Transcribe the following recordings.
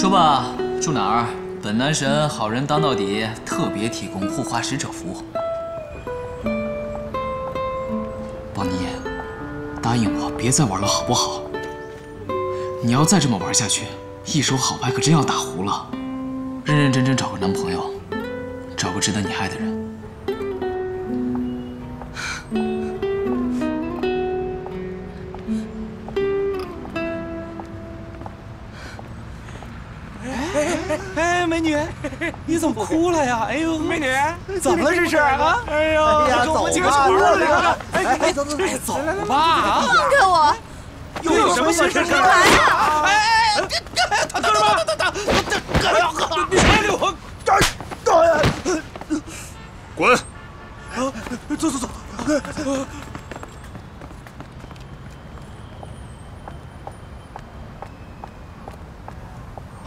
说吧，住哪儿？本男神好人当到底，特别提供护花使者服务。宝妮，答应我别再玩了，好不好？你要再这么玩下去，一手好牌可真要打糊了。认认真真找个男朋友，找个值得你爱的人。哎哎，美女，你怎么哭了呀？哎呦，美女，怎么了这是啊？哎呦，哎呀，走吧，哎哎，走走走，走吧！放开我！又有什么心事？来呀！哎哎，别他干什么？他他他他要喝！你别我！滚！走走走！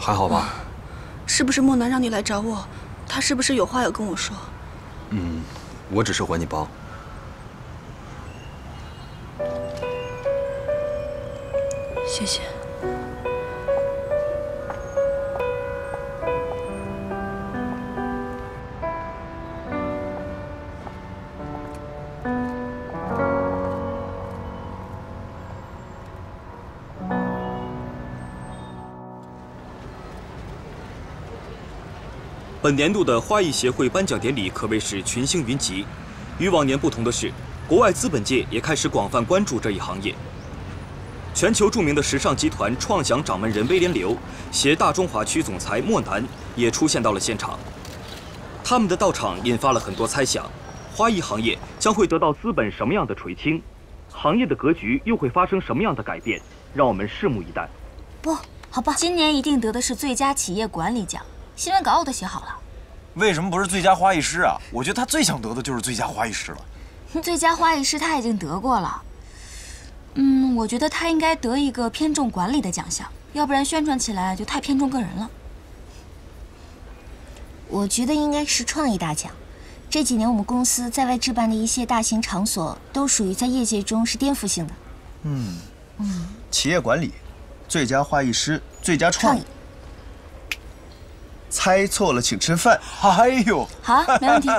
还好吧？是不是莫南让你来找我？他是不是有话要跟我说？嗯，我只是还你包。谢谢。本年度的花艺协会颁奖典礼可谓是群星云集。与往年不同的是，国外资本界也开始广泛关注这一行业。全球著名的时尚集团创想掌门人威廉刘携大中华区总裁莫南也出现到了现场。他们的到场引发了很多猜想：花艺行业将会得到资本什么样的垂青？行业的格局又会发生什么样的改变？让我们拭目以待。不好吧，今年一定得的是最佳企业管理奖。新闻稿我都写好了。为什么不是最佳花艺师啊？我觉得他最想得的就是最佳花艺师了。最佳花艺师他已经得过了。嗯，我觉得他应该得一个偏重管理的奖项，要不然宣传起来就太偏重个人了。我觉得应该是创意大奖。这几年我们公司在外置办的一些大型场所，都属于在业界中是颠覆性的。嗯嗯，企业管理，最佳花艺师，最佳创意。猜错了请吃饭。哎呦，好，没问题。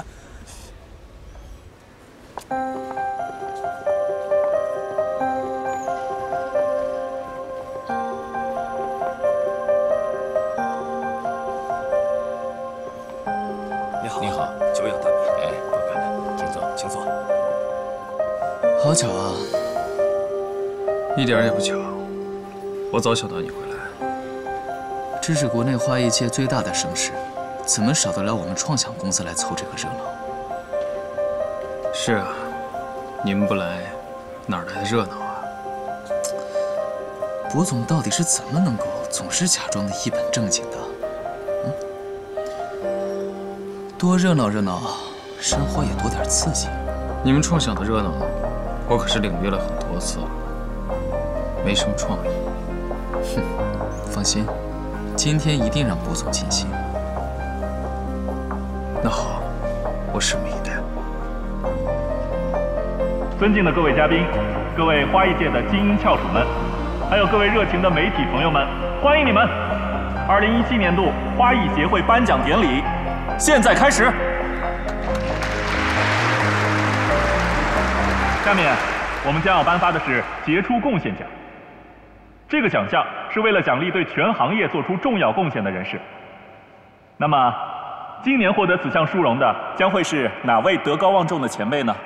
你好，你好，久仰大名。哎，不敢，请坐，请坐。好巧啊，一点也不巧，我早想到你会来。这是国内花艺界最大的盛事，怎么少得了我们创想公司来凑这个热闹？是啊，你们不来，哪来的热闹啊？博总到底是怎么能够总是假装的一本正经的？嗯，多热闹热闹，生活也多点刺激。你们创想的热闹，我可是领略了很多次了，没什么创意。哼，放心。今天一定让博总尽兴。那好，我拭目以待。尊敬的各位嘉宾，各位花艺界的精英翘楚们，还有各位热情的媒体朋友们，欢迎你们！二零一七年度花艺协会颁奖典礼现在开始。下面我们将要颁发的是杰出贡献奖。这个奖项是为了奖励对全行业做出重要贡献的人士。那么，今年获得此项殊荣的将会是哪位德高望重的前辈呢？